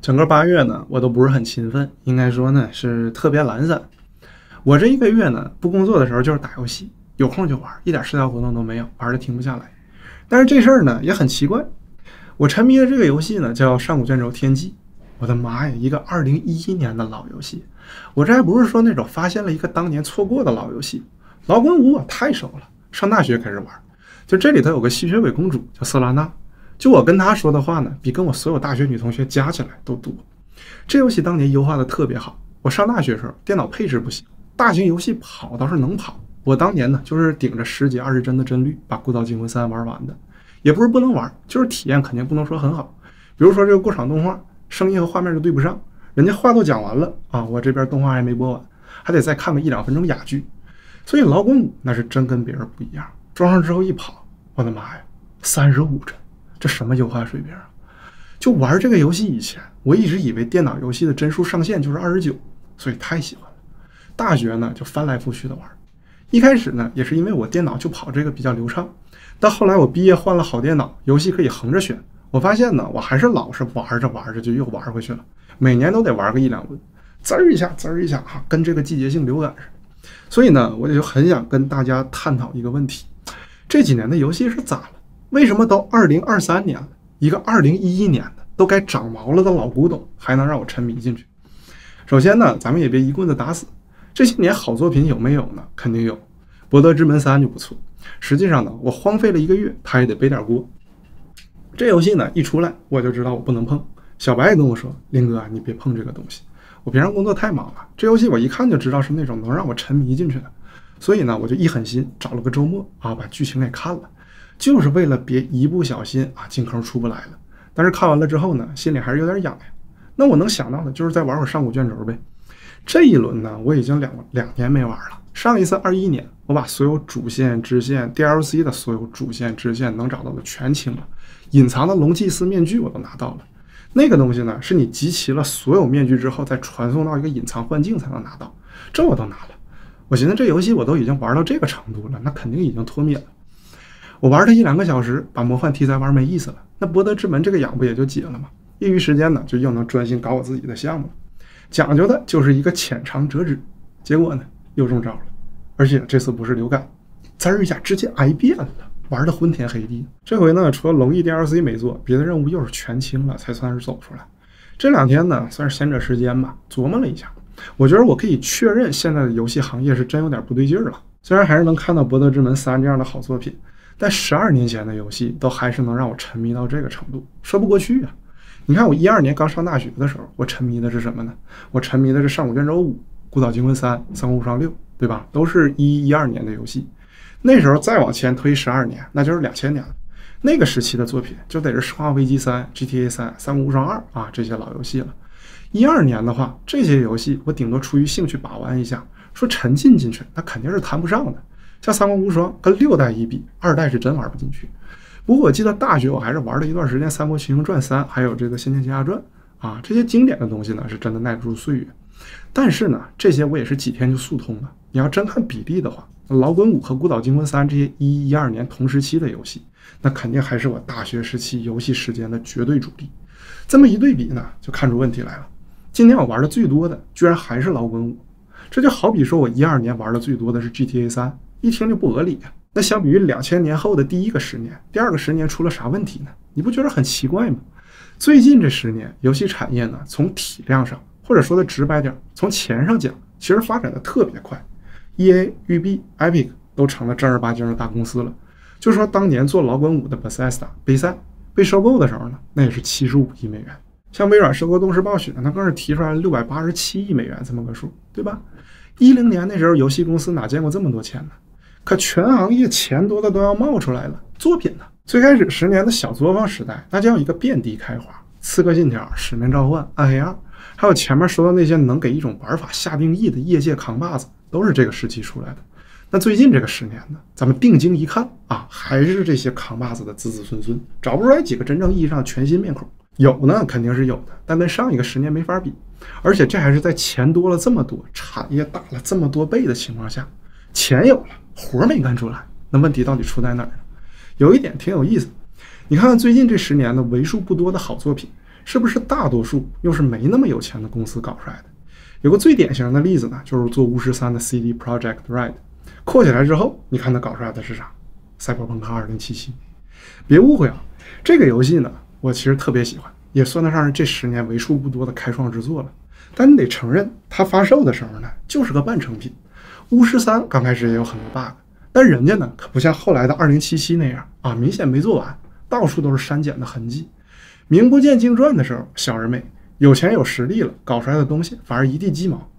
整个八月呢，我都不是很勤奋，应该说呢是特别懒散。我这一个月呢，不工作的时候就是打游戏，有空就玩，一点社交活动都没有，玩的停不下来。但是这事儿呢也很奇怪，我沉迷的这个游戏呢叫《上古卷轴：天际》。我的妈呀，一个二零一一年的老游戏，我这还不是说那种发现了一个当年错过的老游戏，老滚五我太熟了，上大学开始玩。就这里头有个吸血鬼公主叫瑟拉娜。就我跟他说的话呢，比跟我所有大学女同学加起来都多。这游戏当年优化的特别好。我上大学时候电脑配置不行，大型游戏跑倒是能跑。我当年呢就是顶着十几二十帧的帧率把《孤岛惊魂三》玩完的，也不是不能玩，就是体验肯定不能说很好。比如说这个过场动画，声音和画面就对不上，人家话都讲完了啊，我这边动画还没播完，还得再看个一两分钟哑剧。所以劳工五那是真跟别人不一样，装上之后一跑，我的妈呀，三十五帧！这什么优化水平啊！就玩这个游戏以前，我一直以为电脑游戏的帧数上限就是二十九，所以太喜欢了。大学呢就翻来覆去的玩，一开始呢也是因为我电脑就跑这个比较流畅，但后来我毕业换了好电脑，游戏可以横着选，我发现呢我还是老是玩着玩着就又玩回去了，每年都得玩个一两轮，滋儿一下滋儿一下哈，跟这个季节性流感似的。所以呢，我就很想跟大家探讨一个问题：这几年的游戏是咋了？为什么到二零二三年，一个二零一一年的都该长毛了的老古董，还能让我沉迷进去？首先呢，咱们也别一棍子打死，这些年好作品有没有呢？肯定有，《博德之门三》就不错。实际上呢，我荒废了一个月，他也得背点锅。这游戏呢一出来，我就知道我不能碰。小白也跟我说：“林哥，你别碰这个东西。”我平常工作太忙了，这游戏我一看就知道是那种能让我沉迷进去的，所以呢，我就一狠心找了个周末啊，把剧情给看了。就是为了别一不小心啊进坑出不来了，但是看完了之后呢，心里还是有点痒呀。那我能想到的就是再玩会上古卷轴呗。这一轮呢，我已经两两年没玩了。上一次二一年，我把所有主线、支线、DLC 的所有主线、支线能找到的全清了，隐藏的龙祭司面具我都拿到了。那个东西呢，是你集齐了所有面具之后再传送到一个隐藏幻境才能拿到，这我都拿了。我寻思这游戏我都已经玩到这个程度了，那肯定已经脱敏了。我玩它一两个小时，把魔幻题材玩没意思了，那博德之门这个痒不也就解了吗？业余时间呢，就又能专心搞我自己的项目了。讲究的就是一个浅尝辄止，结果呢又中招了，而且这次不是流感，滋儿一下直接癌变了，玩的昏天黑地。这回呢，除了龙翼 DLC 没做，别的任务又是全清了，才算是走出来。这两天呢，算是闲者时间吧，琢磨了一下，我觉得我可以确认，现在的游戏行业是真有点不对劲儿了。虽然还是能看到博德之门三这样的好作品。但十二年前的游戏都还是能让我沉迷到这个程度，说不过去啊！你看我一二年刚上大学的时候，我沉迷的是什么呢？我沉迷的是《上古卷轴五》《孤岛惊魂三》《三国无双六》，对吧？都是一一二年的游戏。那时候再往前推十二年，那就是两千年了。那个时期的作品就得是《生化危机三》《GTA 三》《三国无双二》啊这些老游戏了。一二年的话，这些游戏我顶多出于兴趣把玩一下，说沉浸进去，那肯定是谈不上的。像三国无双跟六代一比，二代是真玩不进去。不过我记得大学我还是玩了一段时间《三国群英传三》，还有这个《仙剑奇侠传》啊，这些经典的东西呢是真的耐不住岁月。但是呢，这些我也是几天就速通了。你要真看比例的话，老滚五和孤岛惊魂三这些一一二年同时期的游戏，那肯定还是我大学时期游戏时间的绝对主力。这么一对比呢，就看出问题来了。今年我玩的最多的居然还是老滚五，这就好比说我一二年玩的最多的是 GTA 三。一听就不合理呀。那相比于两千年后的第一个十年，第二个十年出了啥问题呢？你不觉得很奇怪吗？最近这十年，游戏产业呢，从体量上，或者说的直白点，从钱上讲，其实发展的特别快。E A、育碧、Epic 都成了正儿八经的大公司了。就说当年做老滚五的 Bethesda 杯赛被收购的时候呢，那也是七十五亿美元。像微软收购动视暴雪，那更是提出来六百八十七亿美元这么个数，对吧？一零年那时候，游戏公司哪见过这么多钱呢？可全行业钱多的都要冒出来了，作品呢？最开始十年的小作坊时代，那叫一个遍地开花，《刺客信条》《使命召唤》《暗黑二》，还有前面说的那些能给一种玩法下定义的业界扛把子，都是这个时期出来的。那最近这个十年呢，咱们定睛一看啊，还是这些扛把子的子子孙孙，找不出来几个真正意义上全新面孔。有呢，肯定是有的，但跟上一个十年没法比。而且这还是在钱多了这么多，产业大了这么多倍的情况下，钱有了。活没干出来，那问题到底出在哪儿呢？有一点挺有意思，你看看最近这十年的为数不多的好作品，是不是大多数又是没那么有钱的公司搞出来的？有个最典型的例子呢，就是做巫师三的 CD Project Red，扩起来之后，你看它搞出来的是啥？赛博朋克2077。别误会啊，这个游戏呢，我其实特别喜欢，也算得上是这十年为数不多的开创之作了。但你得承认，它发售的时候呢，就是个半成品。巫师三刚开始也有很多 bug，但人家呢，可不像后来的2077那样啊，明显没做完，到处都是删减的痕迹。名不见经传的时候，小而美。有钱有实力了，搞出来的东西反而一地鸡毛，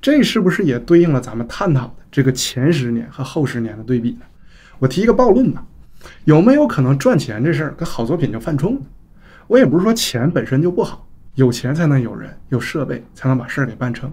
这是不是也对应了咱们探讨的这个前十年和后十年的对比呢？我提一个暴论吧，有没有可能赚钱这事儿跟好作品就犯冲呢？我也不是说钱本身就不好，有钱才能有人，有设备才能把事儿给办成。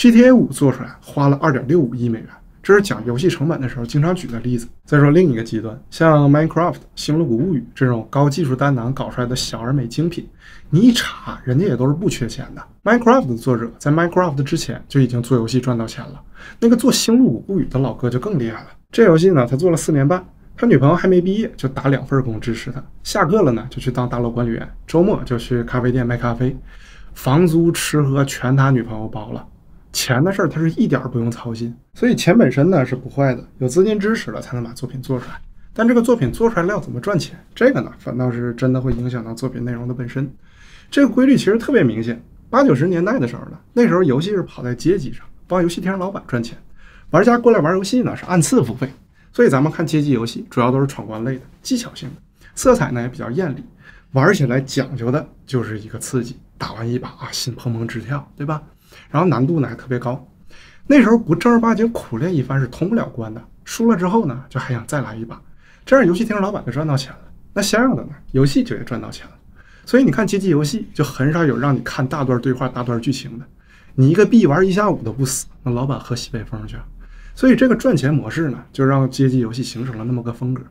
GTA 五做出来花了二点六五亿美元。这是讲游戏成本的时候经常举的例子。再说另一个极端，像 Minecraft、星露谷物语这种高技术担当搞出来的小而美精品，你一查，人家也都是不缺钱的。Minecraft 的作者在 Minecraft 之前就已经做游戏赚到钱了。那个做星露谷物语的老哥就更厉害了。这游戏呢，他做了四年半，他女朋友还没毕业就打两份工支持他，下课了呢就去当大楼管理员，周末就去咖啡店卖咖啡，房租吃喝全他女朋友包了。钱的事儿，他是一点儿不用操心，所以钱本身呢是不坏的，有资金支持了才能把作品做出来。但这个作品做出来了要怎么赚钱，这个呢反倒是真的会影响到作品内容的本身。这个规律其实特别明显，八九十年代的时候呢，那时候游戏是跑在街机上，帮游戏厅老板赚钱，玩家过来玩游戏呢是按次付费。所以咱们看街机游戏，主要都是闯关类的，技巧性的，色彩呢也比较艳丽，玩起来讲究的就是一个刺激，打完一把啊心砰砰直跳，对吧？然后难度呢还特别高，那时候不正儿八经苦练一番是通不了关的。输了之后呢，就还想再来一把，这样游戏厅老板就赚到钱了。那相应的呢，游戏就也赚到钱了。所以你看街机游戏就很少有让你看大段对话、大段剧情的。你一个币玩一下午都不死，那老板喝西北风去。所以这个赚钱模式呢，就让街机游戏形成了那么个风格。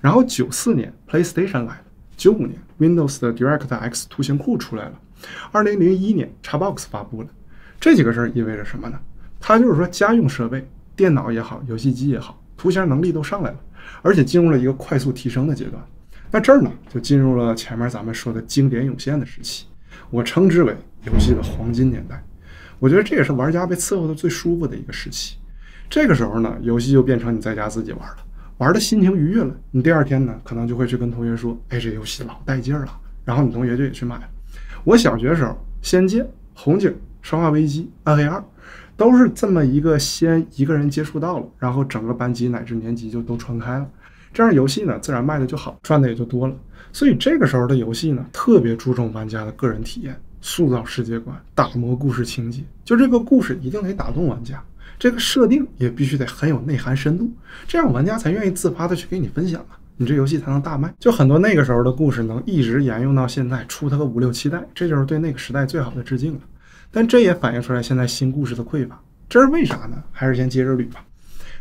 然后九四年 PlayStation 来了，九五年 Windows 的 DirectX 图形库出来了，二零零一年 Xbox 发布了。这几个事儿意味着什么呢？它就是说，家用设备、电脑也好，游戏机也好，图形能力都上来了，而且进入了一个快速提升的阶段。那这儿呢，就进入了前面咱们说的经典涌现的时期，我称之为游戏的黄金年代。我觉得这也是玩家被伺候的最舒服的一个时期。这个时候呢，游戏就变成你在家自己玩了，玩的心情愉悦了，你第二天呢，可能就会去跟同学说：“哎，这游戏老带劲儿了。”然后你同学就也去买了。我小学时候，《仙剑》《红警》。生化危机、暗黑二，都是这么一个先一个人接触到了，然后整个班级乃至年级就都传开了，这样游戏呢自然卖的就好，赚的也就多了。所以这个时候的游戏呢，特别注重玩家的个人体验，塑造世界观，打磨故事情节。就这个故事一定得打动玩家，这个设定也必须得很有内涵深度，这样玩家才愿意自发的去给你分享啊，你这游戏才能大卖。就很多那个时候的故事能一直沿用到现在，出它个五六七代，这就是对那个时代最好的致敬了。但这也反映出来现在新故事的匮乏，这是为啥呢？还是先接着捋吧。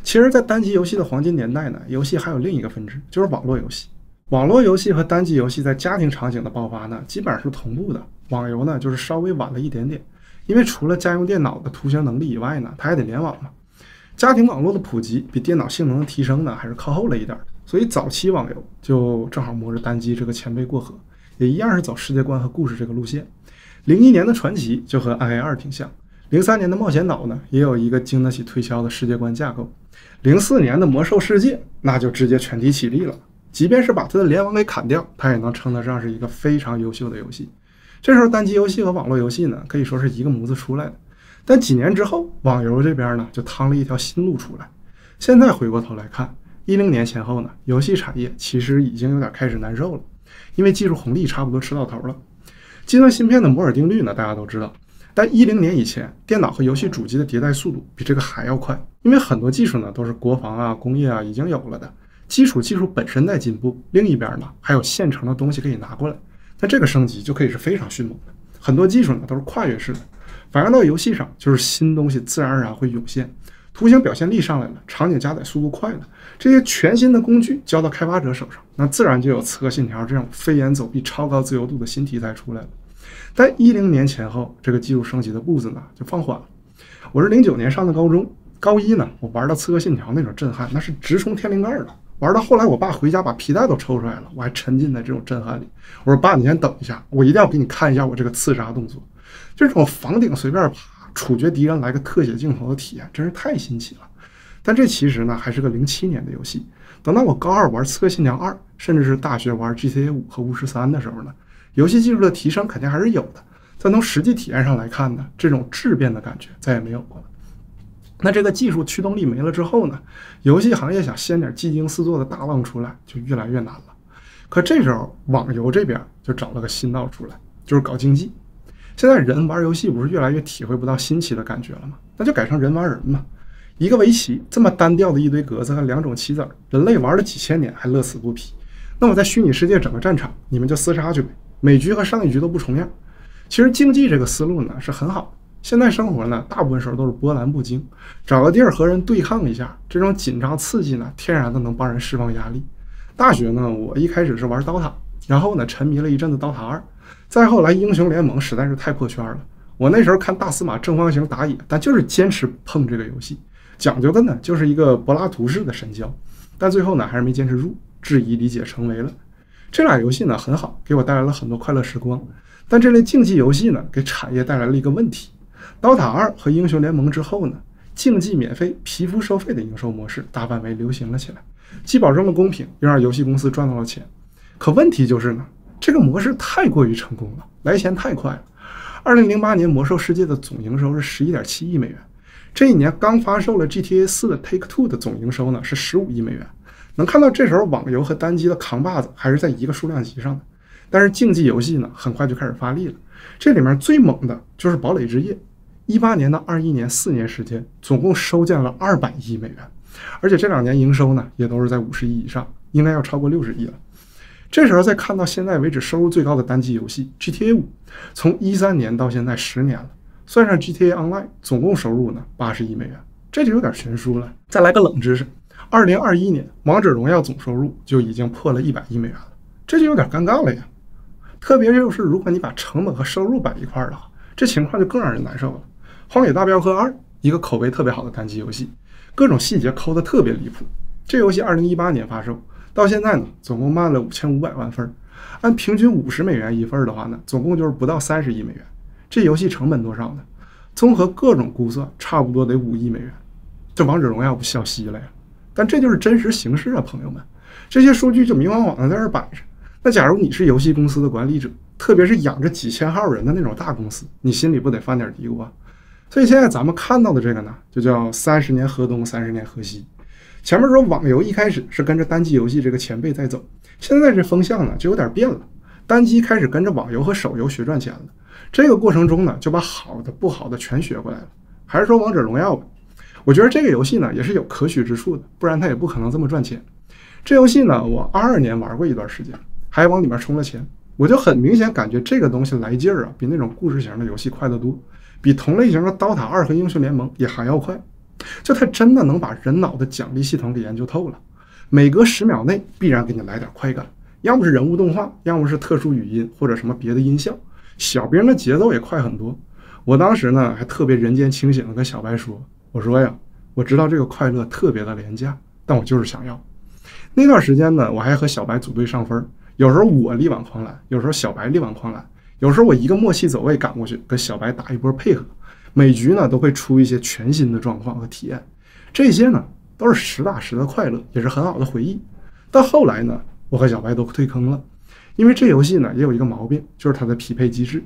其实，在单机游戏的黄金年代呢，游戏还有另一个分支，就是网络游戏。网络游戏和单机游戏在家庭场景的爆发呢，基本上是同步的。网游呢，就是稍微晚了一点点，因为除了家用电脑的图形能力以外呢，它还得联网嘛。家庭网络的普及比电脑性能的提升呢，还是靠后了一点的。所以早期网游就正好摸着单机这个前辈过河，也一样是走世界观和故事这个路线。零一年的传奇就和暗黑二挺像，零三年的冒险岛呢也有一个经得起推敲的世界观架构，零四年的魔兽世界那就直接全体起立了，即便是把它的联网给砍掉，它也能称得上是一个非常优秀的游戏。这时候单机游戏和网络游戏呢可以说是一个模子出来的，但几年之后网游这边呢就趟了一条新路出来。现在回过头来看，一零年前后呢，游戏产业其实已经有点开始难受了，因为技术红利差不多吃到头了。计算芯片的摩尔定律呢，大家都知道。但一零年以前，电脑和游戏主机的迭代速度比这个还要快，因为很多技术呢都是国防啊、工业啊已经有了的，基础技术本身在进步。另一边呢，还有现成的东西可以拿过来，那这个升级就可以是非常迅猛的。很多技术呢都是跨越式的，反映到游戏上就是新东西自然而然会涌现。图形表现力上来了，场景加载速度快了，这些全新的工具交到开发者手上，那自然就有《刺客信条》这种飞檐走壁、超高自由度的新题材出来了。但一零年前后，这个技术升级的步子呢就放缓了。我是零九年上的高中，高一呢，我玩到《刺客信条》那种震撼，那是直冲天灵盖了。玩到后来，我爸回家把皮带都抽出来了，我还沉浸在这种震撼里。我说：“爸，你先等一下，我一定要给你看一下我这个刺杀动作，这种房顶随便爬、处决敌人来个特写镜头的体验，真是太新奇了。”但这其实呢，还是个零七年的游戏。等到我高二玩《刺客信条二》，甚至是大学玩 GTA 五和巫师三的时候呢，游戏技术的提升肯定还是有的。但从实际体验上来看呢，这种质变的感觉再也没有过了。那这个技术驱动力没了之后呢，游戏行业想掀点技惊四座的大浪出来就越来越难了。可这时候网游这边就找了个新道出来，就是搞经济。现在人玩游戏不是越来越体会不到新奇的感觉了吗？那就改成人玩人嘛。一个围棋这么单调的一堆格子和两种棋子，人类玩了几千年还乐此不疲。那我在虚拟世界整个战场，你们就厮杀去呗，每局和上一局都不重样。其实竞技这个思路呢是很好。现在生活呢，大部分时候都是波澜不惊，找个地儿和人对抗一下，这种紧张刺激呢，天然的能帮人释放压力。大学呢，我一开始是玩刀塔，然后呢沉迷了一阵子刀塔二，再后来英雄联盟实在是太破圈了。我那时候看大司马正方形打野，但就是坚持碰这个游戏。讲究的呢，就是一个柏拉图式的神交，但最后呢，还是没坚持住，质疑理解成为了。这俩游戏呢很好，给我带来了很多快乐时光。但这类竞技游戏呢，给产业带来了一个问题：刀塔二和英雄联盟之后呢，竞技免费、皮肤收费的营收模式大范围流行了起来，既保证了公平，又让游戏公司赚到了钱。可问题就是呢，这个模式太过于成功了，来钱太快了。二零零八年，魔兽世界的总营收是十一点七亿美元。这一年刚发售了 GTA 四的 Take Two 的总营收呢是十五亿美元，能看到这时候网游和单机的扛把子还是在一个数量级上的，但是竞技游戏呢很快就开始发力了。这里面最猛的就是堡垒之夜，一八年到二一年四年时间，总共收建了二百亿美元，而且这两年营收呢也都是在五十亿以上，应该要超过六十亿了。这时候再看到现在为止收入最高的单机游戏 GTA 五，从一三年到现在十年了。算上 GTA Online，总共收入呢八十亿美元，这就有点悬殊了。再来个冷知识，二零二一年王者荣耀总收入就已经破了一百亿美元了，这就有点尴尬了呀。特别就是如果你把成本和收入摆一块儿的话，这情况就更让人难受了。荒野大镖客二，一个口碑特别好的单机游戏，各种细节抠的特别离谱。这游戏二零一八年发售，到现在呢，总共卖了五千五百万份儿，按平均五十美元一份儿的话呢，总共就是不到三十亿美元。这游戏成本多少呢？综合各种估算，差不多得五亿美元。这王者荣耀不笑嘻了呀？但这就是真实形势啊，朋友们，这些数据就明晃晃的在这摆着。那假如你是游戏公司的管理者，特别是养着几千号人的那种大公司，你心里不得犯点嘀咕啊？所以现在咱们看到的这个呢，就叫三十年河东，三十年河西。前面说网游一开始是跟着单机游戏这个前辈在走，现在这风向呢就有点变了，单机开始跟着网游和手游学赚钱了。这个过程中呢，就把好的、不好的全学过来了。还是说王者荣耀吧，我觉得这个游戏呢也是有可取之处的，不然它也不可能这么赚钱。这游戏呢，我二二年玩过一段时间，还往里面充了钱，我就很明显感觉这个东西来劲儿啊，比那种故事型的游戏快得多，比同类型的刀塔二和英雄联盟也还要快。就它真的能把人脑的奖励系统给研究透了，每隔十秒内必然给你来点快感，要么是人物动画，要么是特殊语音或者什么别的音效。小兵的节奏也快很多，我当时呢还特别人间清醒的跟小白说：“我说呀，我知道这个快乐特别的廉价，但我就是想要。”那段时间呢，我还和小白组队上分，有时候我力挽狂澜，有时候小白力挽狂澜，有时候我一个默契走位赶过去跟小白打一波配合，每局呢都会出一些全新的状况和体验，这些呢都是实打实的快乐，也是很好的回忆。到后来呢，我和小白都退坑了。因为这游戏呢也有一个毛病，就是它的匹配机制。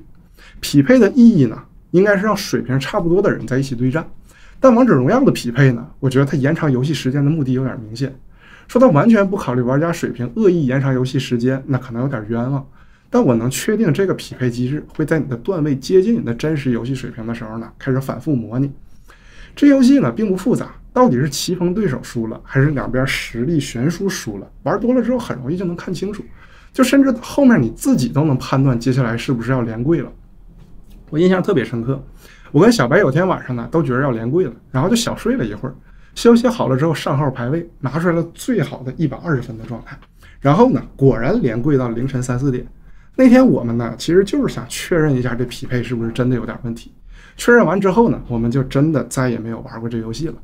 匹配的意义呢，应该是让水平差不多的人在一起对战。但王者荣耀的匹配呢，我觉得它延长游戏时间的目的有点明显。说它完全不考虑玩家水平，恶意延长游戏时间，那可能有点冤枉。但我能确定这个匹配机制会在你的段位接近你的真实游戏水平的时候呢，开始反复模拟。这游戏呢并不复杂，到底是棋逢对手输了，还是两边实力悬殊输了？玩多了之后很容易就能看清楚。就甚至后面你自己都能判断接下来是不是要连跪了。我印象特别深刻，我跟小白有天晚上呢都觉得要连跪了，然后就小睡了一会儿，休息好了之后上号排位，拿出来了最好的一百二十分的状态，然后呢果然连跪到凌晨三四点。那天我们呢其实就是想确认一下这匹配是不是真的有点问题。确认完之后呢，我们就真的再也没有玩过这游戏了。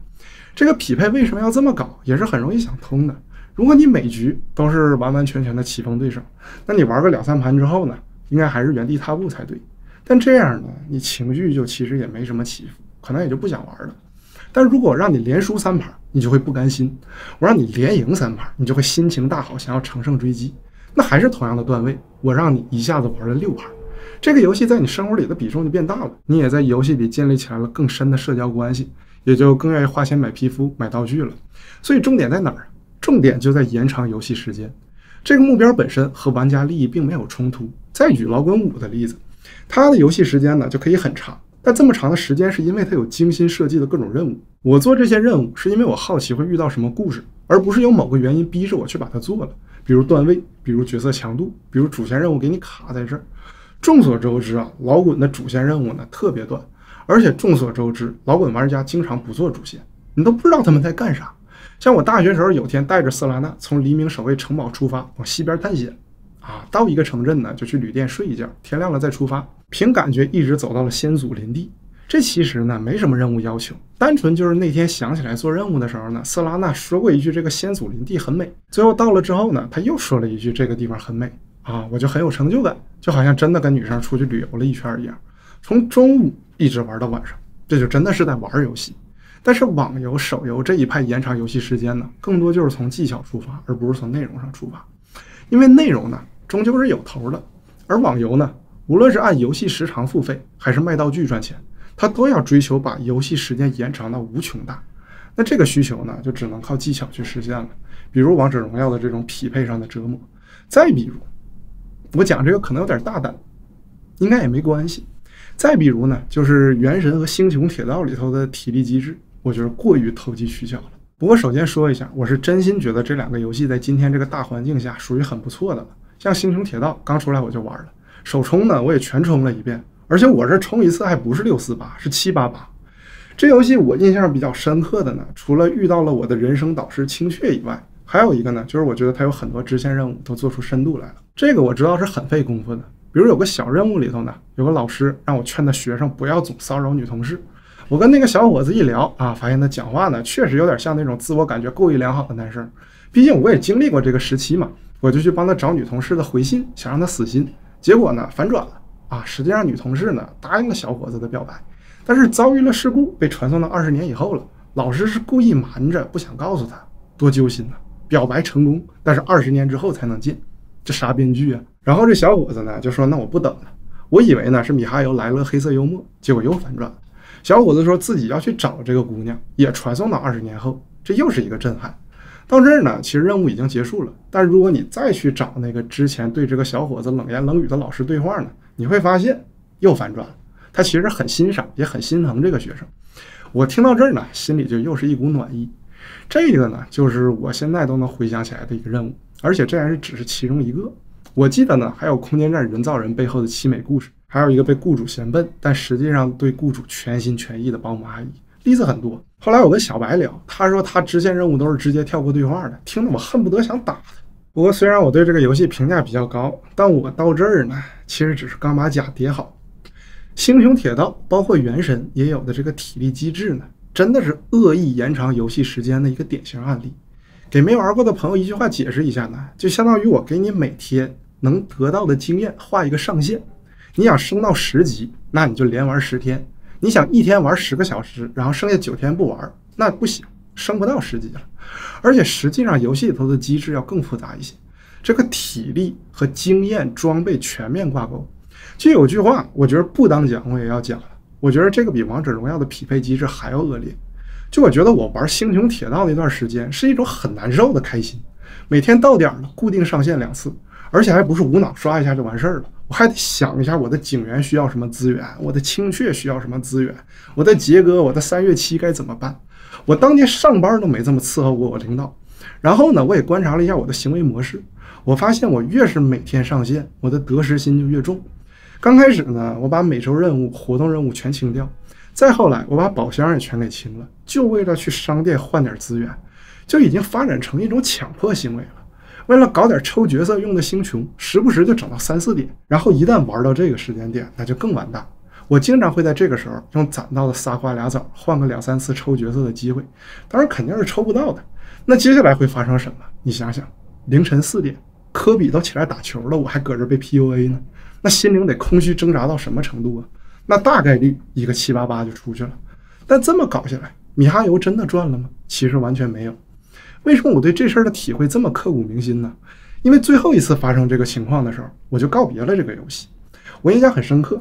这个匹配为什么要这么搞，也是很容易想通的。如果你每局都是完完全全的棋逢对手，那你玩个两三盘之后呢，应该还是原地踏步才对。但这样呢，你情绪就其实也没什么起伏，可能也就不想玩了。但如果让你连输三盘，你就会不甘心；我让你连赢三盘，你就会心情大好，想要乘胜追击。那还是同样的段位，我让你一下子玩了六盘，这个游戏在你生活里的比重就变大了，你也在游戏里建立起来了更深的社交关系，也就更愿意花钱买皮肤、买道具了。所以重点在哪儿？重点就在延长游戏时间。这个目标本身和玩家利益并没有冲突。再举老滚五的例子。它的游戏时间呢就可以很长，但这么长的时间是因为它有精心设计的各种任务。我做这些任务是因为我好奇会遇到什么故事，而不是有某个原因逼着我去把它做了。比如段位，比如角色强度，比如主线任务给你卡在这儿。众所周知啊，老滚的主线任务呢特别短，而且众所周知，老滚玩家经常不做主线，你都不知道他们在干啥。像我大学时候有天带着瑟拉娜从黎明守卫城堡出发，往西边探险。啊，到一个城镇呢，就去旅店睡一觉，天亮了再出发。凭感觉一直走到了先祖林地。这其实呢没什么任务要求，单纯就是那天想起来做任务的时候呢，瑟拉娜说过一句：“这个先祖林地很美。”最后到了之后呢，他又说了一句：“这个地方很美。”啊，我就很有成就感，就好像真的跟女生出去旅游了一圈一样。从中午一直玩到晚上，这就真的是在玩游戏。但是网游、手游这一派延长游戏时间呢，更多就是从技巧出发，而不是从内容上出发，因为内容呢。终究是有头的，而网游呢，无论是按游戏时长付费，还是卖道具赚钱，他都要追求把游戏时间延长到无穷大。那这个需求呢，就只能靠技巧去实现了。比如王者荣耀的这种匹配上的折磨，再比如，我讲这个可能有点大胆，应该也没关系。再比如呢，就是《原神》和《星穹铁道》里头的体力机制，我觉得过于投机取巧了。不过首先说一下，我是真心觉得这两个游戏在今天这个大环境下，属于很不错的了。像《星穹铁道》刚出来我就玩了，首充呢我也全充了一遍，而且我这充一次还不是六四八，是七八八。这游戏我印象比较深刻的呢，除了遇到了我的人生导师青雀以外，还有一个呢，就是我觉得它有很多支线任务都做出深度来了。这个我知道是很费功夫的，比如有个小任务里头呢，有个老师让我劝他学生不要总骚扰女同事。我跟那个小伙子一聊啊，发现他讲话呢确实有点像那种自我感觉过于良好的男生，毕竟我也经历过这个时期嘛。我就去帮他找女同事的回信，想让他死心，结果呢反转了啊！实际上女同事呢答应了小伙子的表白，但是遭遇了事故，被传送到二十年以后了。老师是故意瞒着，不想告诉他，多揪心呐！表白成功，但是二十年之后才能见，这啥编剧啊？然后这小伙子呢就说：“那我不等了。”我以为呢是米哈游来了黑色幽默，结果又反转了。小伙子说自己要去找这个姑娘，也传送到二十年后，这又是一个震撼。到这儿呢，其实任务已经结束了。但如果你再去找那个之前对这个小伙子冷言冷语的老师对话呢，你会发现又反转了。他其实很欣赏，也很心疼这个学生。我听到这儿呢，心里就又是一股暖意。这个呢，就是我现在都能回想起来的一个任务，而且这还是只是其中一个。我记得呢，还有空间站人造人背后的凄美故事，还有一个被雇主嫌笨，但实际上对雇主全心全意的保姆阿姨。例子很多。后来我跟小白聊，他说他支线任务都是直接跳过对话的，听得我恨不得想打他。不过虽然我对这个游戏评价比较高，但我到这儿呢，其实只是刚把甲叠好。星穹铁道包括原神也有的这个体力机制呢，真的是恶意延长游戏时间的一个典型案例。给没玩过的朋友一句话解释一下呢，就相当于我给你每天能得到的经验画一个上限，你想升到十级，那你就连玩十天。你想一天玩十个小时，然后剩下九天不玩，那不行，升不到十级了。而且实际上游戏里头的机制要更复杂一些，这个体力和经验装备全面挂钩。就有句话，我觉得不当讲我也要讲了。我觉得这个比王者荣耀的匹配机制还要恶劣。就我觉得我玩星穹铁道那段时间是一种很难受的开心，每天到点了固定上线两次，而且还不是无脑刷一下就完事儿了。我还得想一下我的警员需要什么资源，我的青雀需要什么资源，我的杰哥，我的三月七该怎么办？我当年上班都没这么伺候过我领导。然后呢，我也观察了一下我的行为模式，我发现我越是每天上线，我的得失心就越重。刚开始呢，我把每周任务、活动任务全清掉，再后来我把宝箱也全给清了，就为了去商店换点资源，就已经发展成一种强迫行为了。为了搞点抽角色用的星穹，时不时就整到三四点，然后一旦玩到这个时间点，那就更完蛋。我经常会在这个时候用攒到的仨瓜俩枣换个两三次抽角色的机会，当然肯定是抽不到的。那接下来会发生什么？你想想，凌晨四点，科比都起来打球了，我还搁这被 PUA 呢，那心灵得空虚挣扎到什么程度啊？那大概率一个七八八就出去了。但这么搞下来，米哈游真的赚了吗？其实完全没有。为什么我对这事儿的体会这么刻骨铭心呢？因为最后一次发生这个情况的时候，我就告别了这个游戏。我印象很深刻，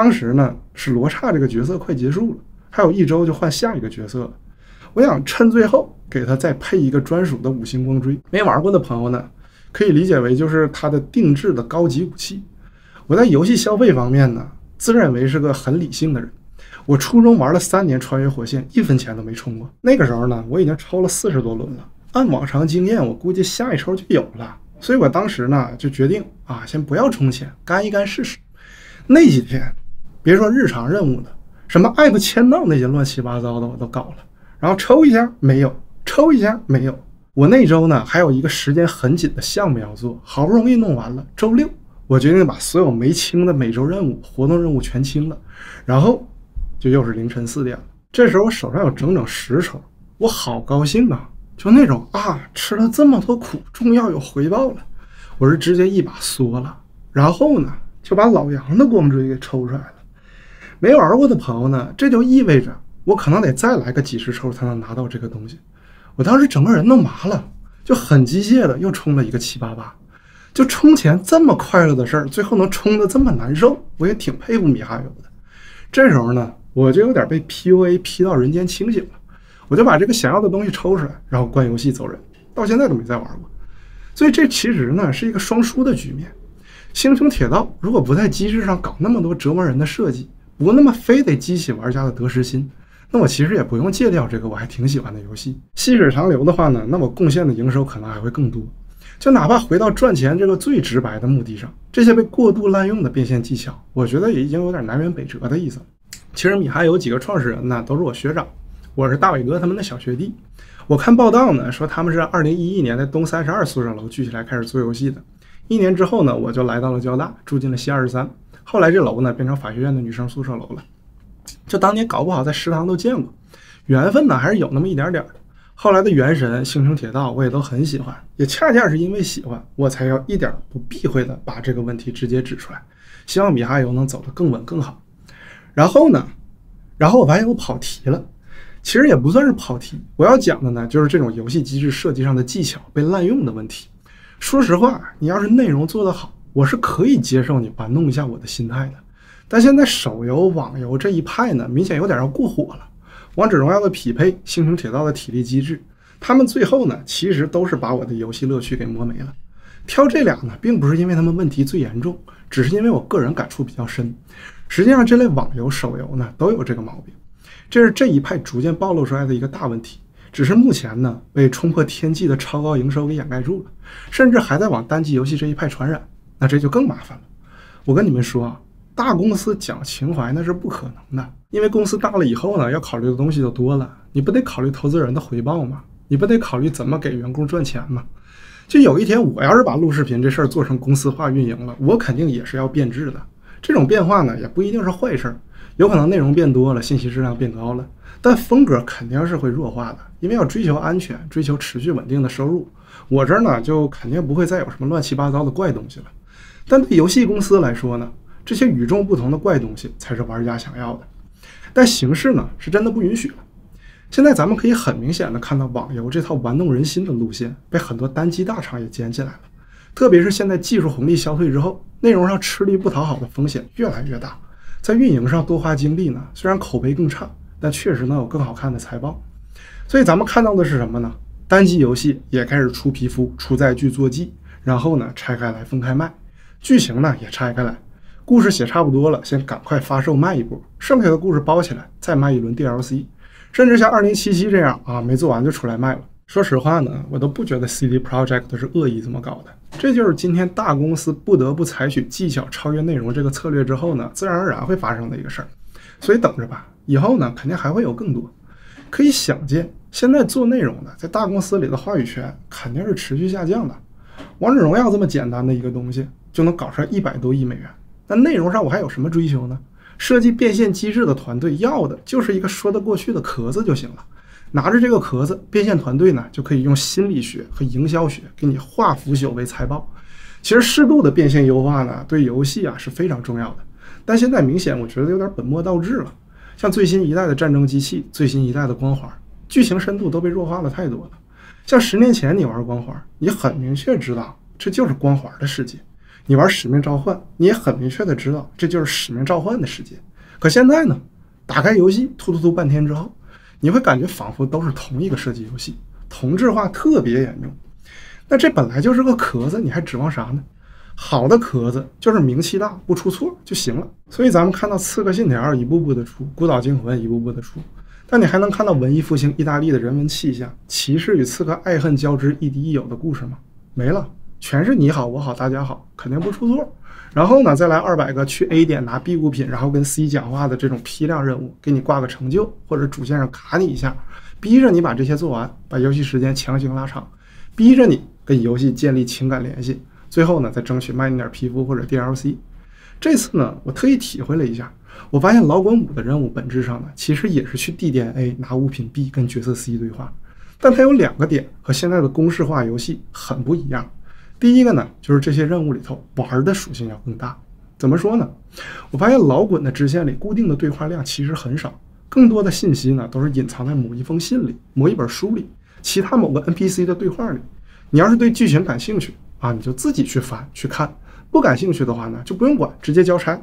当时呢是罗刹这个角色快结束了，还有一周就换下一个角色了。我想趁最后给他再配一个专属的五星光锥。没玩过的朋友呢，可以理解为就是他的定制的高级武器。我在游戏消费方面呢，自认为是个很理性的人。我初中玩了三年穿越火线，一分钱都没充过。那个时候呢，我已经抽了四十多轮了。按往常经验，我估计下一抽就有了。所以我当时呢就决定啊，先不要充钱，干一干试试。那几天，别说日常任务了，什么 App 签到那些乱七八糟的我都搞了。然后抽一下没有，抽一下没有。我那周呢还有一个时间很紧的项目要做，好不容易弄完了。周六，我决定把所有没清的每周任务、活动任务全清了。然后就又是凌晨四点了。这时候我手上有整整十抽，我好高兴啊！就那种啊，吃了这么多苦，终于要有回报了。我是直接一把缩了，然后呢就把老杨的光锥给抽出来了。没玩过的朋友呢，这就意味着。我可能得再来个几十抽才能拿到这个东西，我当时整个人都麻了，就很机械的又充了一个七八八，就充钱这么快乐的事儿，最后能充的这么难受，我也挺佩服米哈游的。这时候呢，我就有点被 PUA P 到人间清醒了，我就把这个想要的东西抽出来，然后关游戏走人，到现在都没再玩过。所以这其实呢是一个双输的局面。星穹铁道如果不在机制上搞那么多折磨人的设计，不那么非得激起玩家的得失心。那我其实也不用戒掉这个我还挺喜欢的游戏，细水长流的话呢，那我贡献的营收可能还会更多。就哪怕回到赚钱这个最直白的目的上，这些被过度滥用的变现技巧，我觉得也已经有点南辕北辙的意思了。其实米哈游几个创始人呢，都是我学长，我是大伟哥他们的小学弟。我看报道呢，说他们是二零一一年在东三十二宿舍楼聚起来开始做游戏的，一年之后呢，我就来到了交大，住进了西二十三，后来这楼呢变成法学院的女生宿舍楼了。就当年搞不好在食堂都见过，缘分呢还是有那么一点点的。后来的《原神》《星穹铁道》我也都很喜欢，也恰恰是因为喜欢，我才要一点不避讳的把这个问题直接指出来。希望米哈游能走得更稳更好。然后呢，然后我发现我跑题了，其实也不算是跑题，我要讲的呢就是这种游戏机制设计上的技巧被滥用的问题。说实话，你要是内容做得好，我是可以接受你玩弄一下我的心态的。但现在手游、网游这一派呢，明显有点要过火了。王者荣耀的匹配、星穹铁道的体力机制，他们最后呢，其实都是把我的游戏乐趣给磨没了。挑这俩呢，并不是因为他们问题最严重，只是因为我个人感触比较深。实际上，这类网游、手游呢，都有这个毛病，这是这一派逐渐暴露出来的一个大问题。只是目前呢，被冲破天际的超高营收给掩盖住了，甚至还在往单机游戏这一派传染，那这就更麻烦了。我跟你们说啊。大公司讲情怀那是不可能的，因为公司大了以后呢，要考虑的东西就多了。你不得考虑投资人的回报吗？你不得考虑怎么给员工赚钱吗？就有一天我要是把录视频这事儿做成公司化运营了，我肯定也是要变质的。这种变化呢，也不一定是坏事，有可能内容变多了，信息质量变高了，但风格肯定是会弱化的，因为要追求安全，追求持续稳定的收入。我这儿呢，就肯定不会再有什么乱七八糟的怪东西了。但对游戏公司来说呢？这些与众不同的怪东西才是玩家想要的，但形式呢是真的不允许了。现在咱们可以很明显的看到，网游这套玩弄人心的路线被很多单机大厂也捡起来了。特别是现在技术红利消退之后，内容上吃力不讨好的风险越来越大，在运营上多花精力呢，虽然口碑更差，但确实能有更好看的财报。所以咱们看到的是什么呢？单机游戏也开始出皮肤、出载具、坐骑，然后呢拆开来分开卖，剧情呢也拆开来。故事写差不多了，先赶快发售卖一波，剩下的故事包起来，再卖一轮 DLC，甚至像二零七七这样啊，没做完就出来卖了。说实话呢，我都不觉得 CD Project 是恶意这么搞的，这就是今天大公司不得不采取技巧超越内容这个策略之后呢，自然而然会发生的一个事儿。所以等着吧，以后呢，肯定还会有更多。可以想见，现在做内容的在大公司里的话语权肯定是持续下降的。王者荣耀这么简单的一个东西，就能搞出来一百多亿美元。那内容上我还有什么追求呢？设计变现机制的团队要的就是一个说得过去的壳子就行了。拿着这个壳子，变现团队呢就可以用心理学和营销学给你化腐朽为财报。其实适度的变现优化呢，对游戏啊是非常重要的。但现在明显我觉得有点本末倒置了。像最新一代的战争机器，最新一代的光环，剧情深度都被弱化了太多了。像十年前你玩光环，你很明确知道这就是光环的世界；你玩使命召唤，你也很明确的知道这就是使命召唤的世界。可现在呢，打开游戏突突突半天之后，你会感觉仿佛都是同一个设计游戏，同质化特别严重。那这本来就是个壳子，你还指望啥呢？好的壳子就是名气大，不出错就行了。所以咱们看到《刺客信条》一步步的出，《孤岛惊魂》一步步的出，但你还能看到文艺复兴意大利的人文气象，骑士与刺客爱恨交织，亦敌亦友的故事吗？没了，全是你好我好大家好，肯定不出错。然后呢，再来二百个去 A 点拿 B 物品，然后跟 C 讲话的这种批量任务，给你挂个成就，或者主线上卡你一下，逼着你把这些做完，把游戏时间强行拉长，逼着你跟游戏建立情感联系。最后呢，再争取卖你点皮肤或者 DLC。这次呢，我特意体会了一下，我发现老滚五的任务本质上呢，其实也是去 D 点 A 拿物品 B 跟角色 C 对话，但它有两个点和现在的公式化游戏很不一样。第一个呢，就是这些任务里头玩的属性要更大。怎么说呢？我发现老滚的支线里固定的对话量其实很少，更多的信息呢都是隐藏在某一封信里、某一本书里、其他某个 NPC 的对话里。你要是对剧情感兴趣，啊，你就自己去翻去看，不感兴趣的话呢，就不用管，直接交差。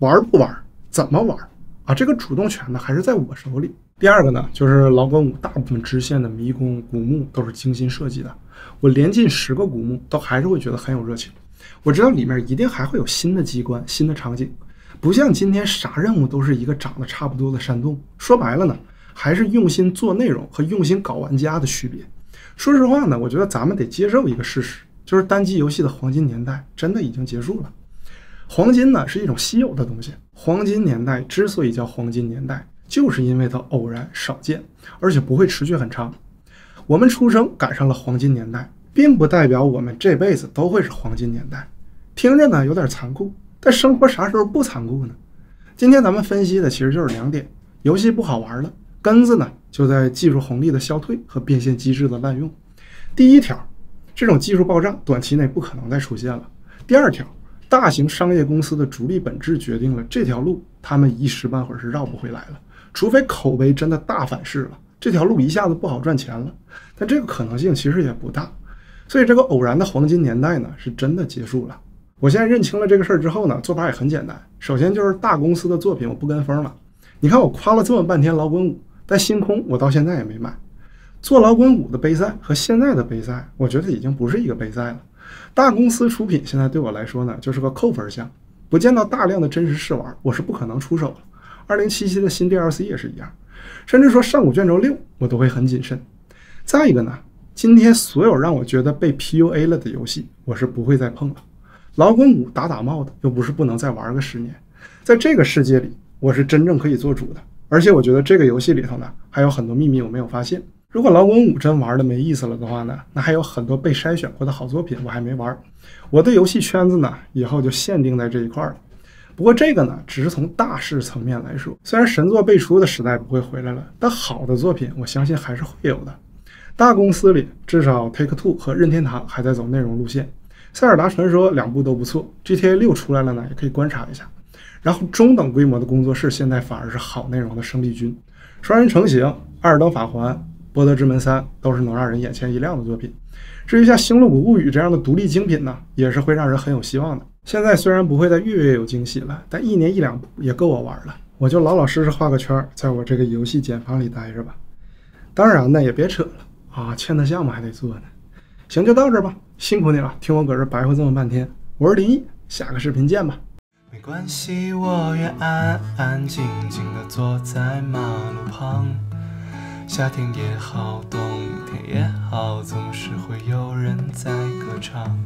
玩不玩，怎么玩啊？这个主动权呢，还是在我手里。第二个呢，就是老滚五大部分支线的迷宫古墓都是精心设计的，我连进十个古墓都还是会觉得很有热情。我知道里面一定还会有新的机关、新的场景，不像今天啥任务都是一个长得差不多的山洞。说白了呢，还是用心做内容和用心搞玩家的区别。说实话呢，我觉得咱们得接受一个事实。就是单机游戏的黄金年代真的已经结束了。黄金呢是一种稀有的东西，黄金年代之所以叫黄金年代，就是因为它偶然少见，而且不会持续很长。我们出生赶上了黄金年代，并不代表我们这辈子都会是黄金年代。听着呢有点残酷，但生活啥时候不残酷呢？今天咱们分析的其实就是两点：游戏不好玩了，根子呢就在技术红利的消退和变现机制的滥用。第一条。这种技术爆炸短期内不可能再出现了。第二条，大型商业公司的逐利本质决定了这条路他们一时半会儿是绕不回来了，除非口碑真的大反噬了，这条路一下子不好赚钱了。但这个可能性其实也不大。所以这个偶然的黄金年代呢，是真的结束了。我现在认清了这个事儿之后呢，做法也很简单。首先就是大公司的作品我不跟风了。你看我夸了这么半天老滚五，但星空我到现在也没买。做老滚五的杯赛和现在的杯赛，我觉得已经不是一个杯赛了。大公司出品现在对我来说呢，就是个扣分项。不见到大量的真实试玩，我是不可能出手了。二零七七的新 DLC 也是一样，甚至说上古卷轴六，我都会很谨慎。再一个呢，今天所有让我觉得被 PUA 了的游戏，我是不会再碰了。老滚五打打帽的，又不是不能再玩个十年。在这个世界里，我是真正可以做主的。而且我觉得这个游戏里头呢，还有很多秘密我没有发现。如果老滚五真玩的没意思了的话呢，那还有很多被筛选过的好作品我还没玩。我的游戏圈子呢，以后就限定在这一块了。不过这个呢，只是从大势层面来说。虽然神作辈出的时代不会回来了，但好的作品我相信还是会有的。大公司里至少 Take Two 和任天堂还在走内容路线。塞尔达传说两部都不错，GTA 六出来了呢，也可以观察一下。然后中等规模的工作室现在反而是好内容的生力军。双人成行、艾尔登法环。《博德之门三》都是能让人眼前一亮的作品。至于像《星露谷物语》这样的独立精品呢，也是会让人很有希望的。现在虽然不会再月月有惊喜了，但一年一两部也够我玩了。我就老老实实画个圈，在我这个游戏茧房里待着吧。当然呢，也别扯了啊，欠的项目还得做呢。行，就到这吧，辛苦你了，听我搁这白活这么半天。我是林毅，下个视频见吧。没关系，我愿安安静静的坐在马路旁。夏天也好，冬天也好，总是会有人在歌唱。